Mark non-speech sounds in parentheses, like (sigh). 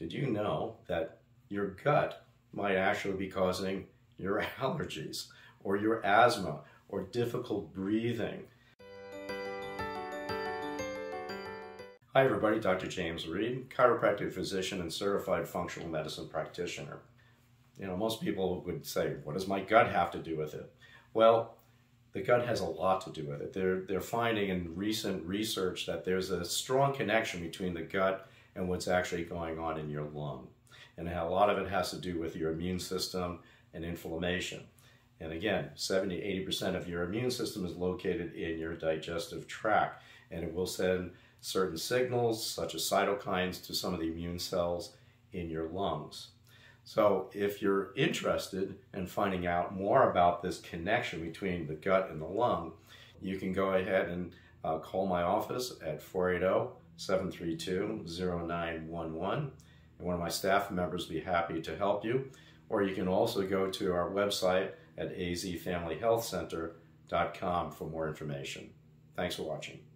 Did you know that your gut might actually be causing your (laughs) allergies or your asthma or difficult breathing? Hi everybody, Dr. James Reade, chiropractic physician and certified functional medicine practitioner. You know, most people would say, what does my gut have to do with it? Well, the gut has a lot to do with it. They're, they're finding in recent research that there's a strong connection between the gut and what's actually going on in your lung. And a lot of it has to do with your immune system and inflammation. And again, 70 80% of your immune system is located in your digestive tract, and it will send certain signals, such as cytokines, to some of the immune cells in your lungs. So, if you're interested in finding out more about this connection between the gut and the lung, you can go ahead and uh, call my office at 480 732 0911. And one of my staff members will be happy to help you. Or you can also go to our website at azfamilyhealthcentre.com for more information. Thanks for watching.